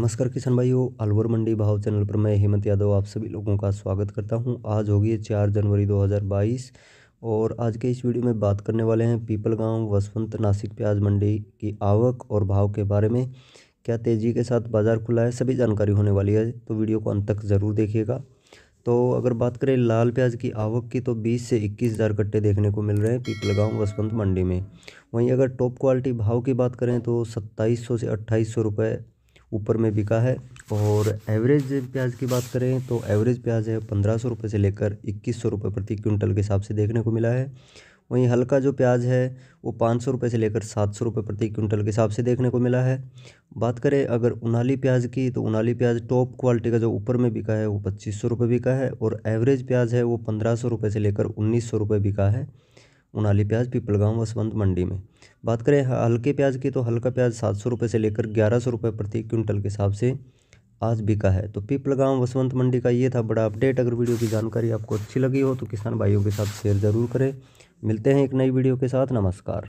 नमस्कार किसान भाइयों, अलवर मंडी भाव चैनल पर मैं हेमंत यादव आप सभी लोगों का स्वागत करता हूँ। आज होगी चार जनवरी 2022 और आज के इस वीडियो में बात करने वाले हैं पीपल गाँव वसवंत नासिक प्याज मंडी की आवक और भाव के बारे में। क्या तेज़ी के साथ बाज़ार खुला है, सभी जानकारी होने वाली है तो वीडियो को अंत तक ज़रूर देखिएगा। तो अगर बात करें लाल प्याज की आवक की तो 20 से इक्कीस हज़ार कट्टे देखने को मिल रहे हैं पीपल गाँव वसवंत मंडी में। वहीं अगर टॉप क्वालिटी भाव की बात करें तो सत्ताईस से अट्ठाईस रुपये ऊपर में बिका है। और एवरेज प्याज की बात करें तो एवरेज प्याज है पंद्रह सौ रुपये से लेकर इक्कीस सौ रुपये प्रति क्विंटल के हिसाब से देखने को मिला है। वहीं हल्का जो प्याज है वो पाँच सौ रुपये से लेकर सात सौ रुपये प्रति क्विंटल के हिसाब से देखने को मिला है। बात करें अगर उनाली प्याज की तो उनाली प्याज टॉप क्वालिटी का जो ऊपर में बिका है वो पच्चीस सौ रुपये बिका है। और एवरेज प्याज है वो पंद्रह सौ रुपये से लेकर उन्नीस सौ रुपये बिका है। उनाली प्याज पिपलगांव वसवंत मंडी में। बात करें हल्के प्याज की तो हल्का प्याज सात सौ रुपये से लेकर ग्यारह सौ रुपये प्रति क्विंटल के हिसाब से आज बिका है। तो पिपलगांव वसवंत मंडी का ये था बड़ा अपडेट। अगर वीडियो की जानकारी आपको अच्छी लगी हो तो किसान भाइयों के साथ शेयर ज़रूर करें। मिलते हैं एक नई वीडियो के साथ। नमस्कार।